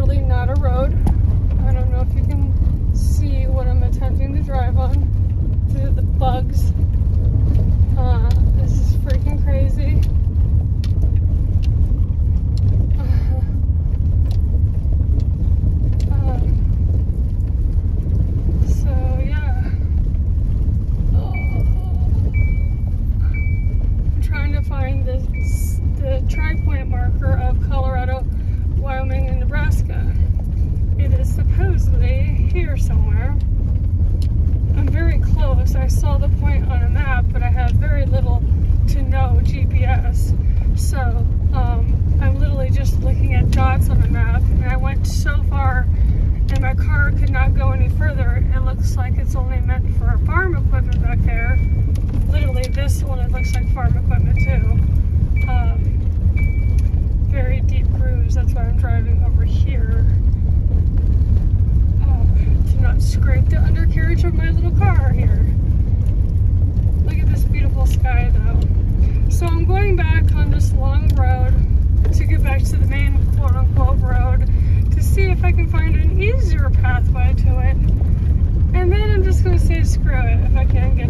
literally not a road. I don't know if you can see what I'm attempting to drive on through the bugs. Uh, this is freaking crazy. Um, so yeah. I'm trying to find the, the tri-point marker of Colorado, Wyoming, and Nebraska. It is supposedly here somewhere. I'm very close. I saw the point on a map, but I have very little to no GPS. So um, I'm literally just looking at dots on the map, and I went so far, and my car could not go any further. It looks like it's only meant for farm equipment back there. Literally, this one it looks like farm equipment too. Um, very deep grooves. That's why I'm driving over here. To not scrape the undercarriage my little car here. Look at this beautiful sky though. So I'm going back on this long road to get back to the main quote unquote road to see if I can find an easier pathway to it. And then I'm just gonna say screw it if I can't get.